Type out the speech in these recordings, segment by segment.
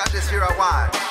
Out this here one. Dub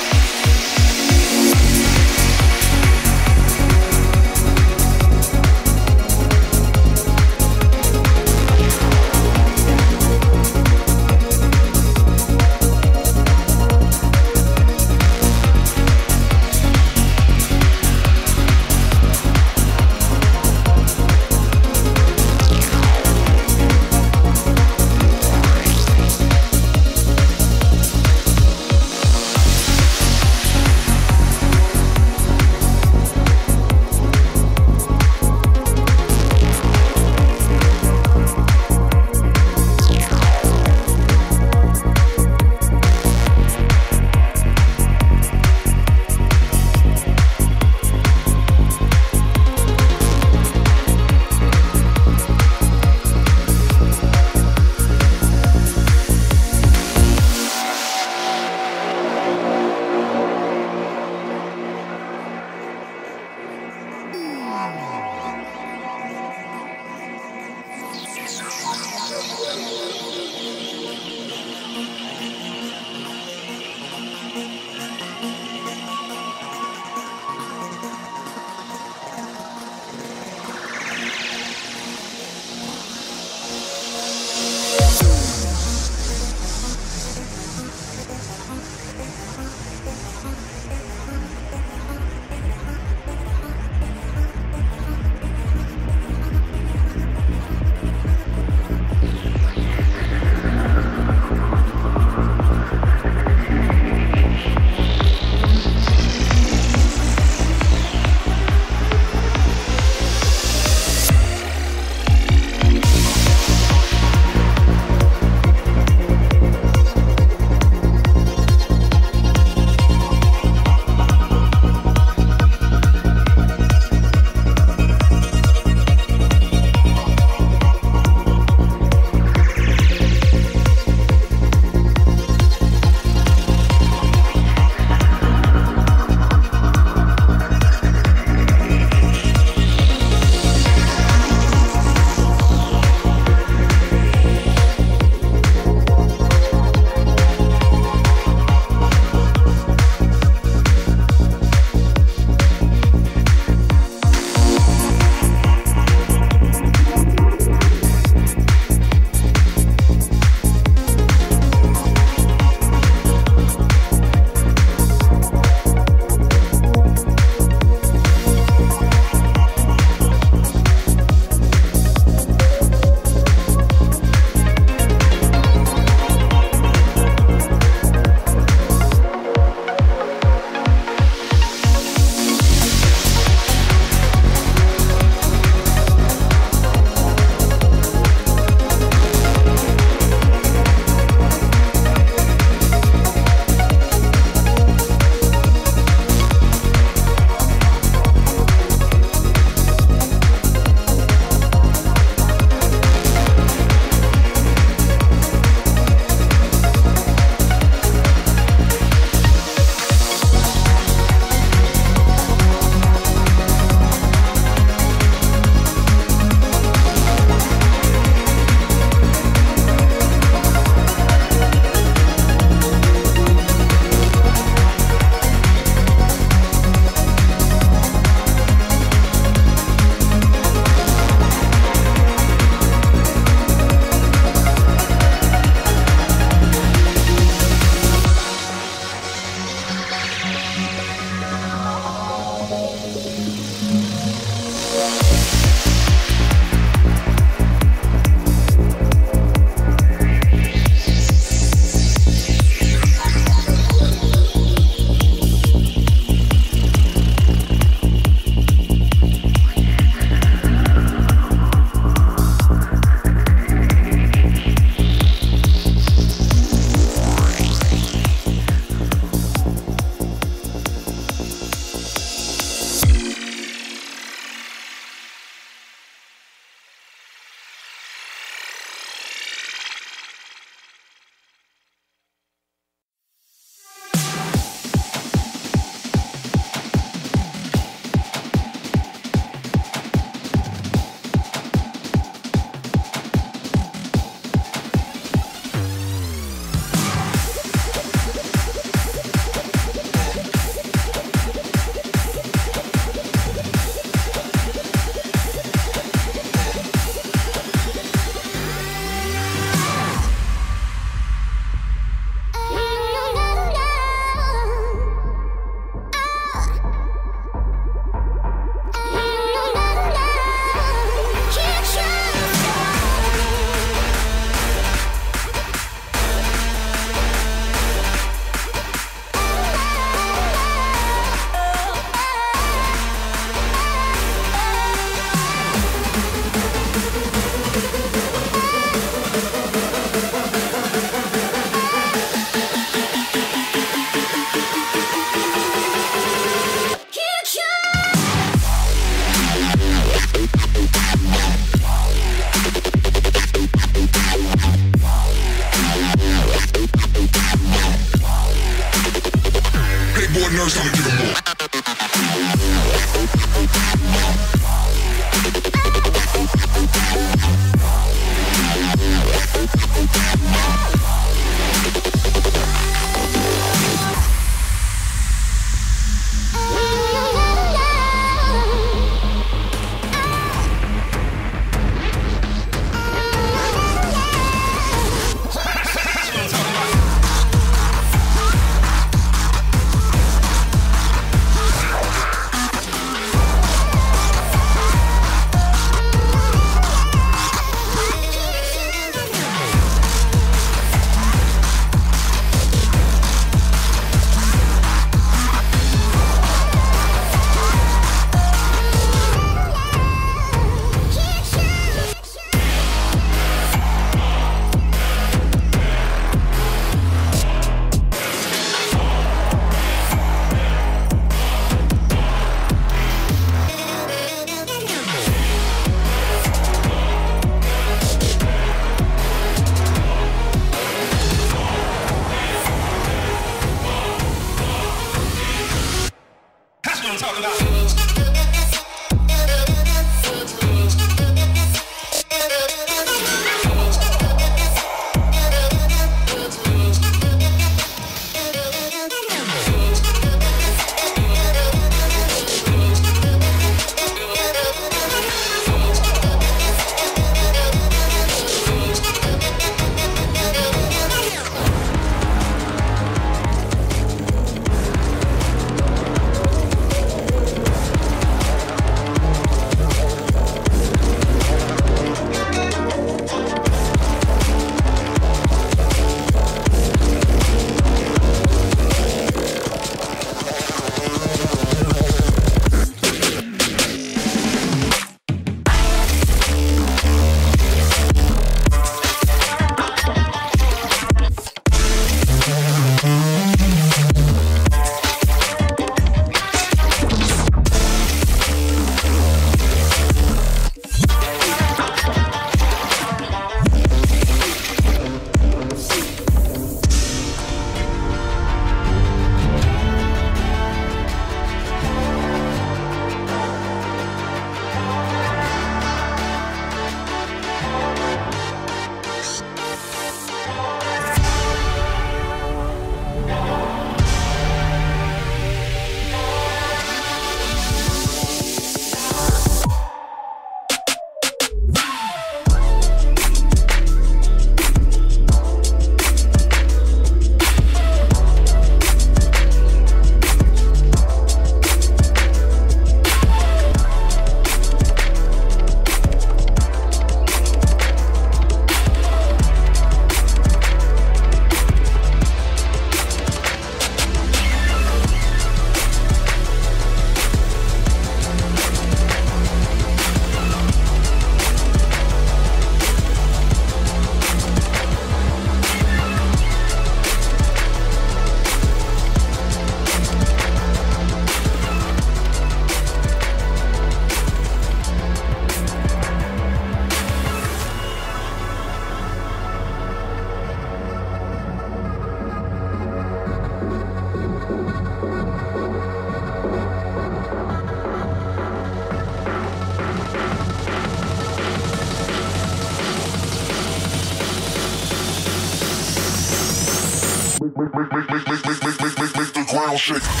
shit.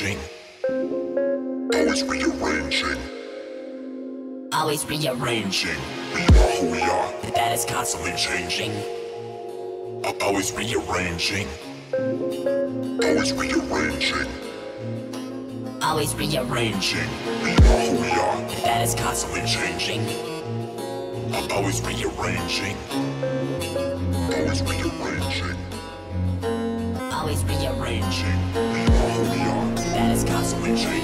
Rearranging. Always rearranging. Always rearranging. We are who we are. That is constantly changing. Always rearranging. Always rearranging always rearranging. We are who we are. That is constantly changing. Always rearranging. Always rearranging. Always rearranging. Is constantly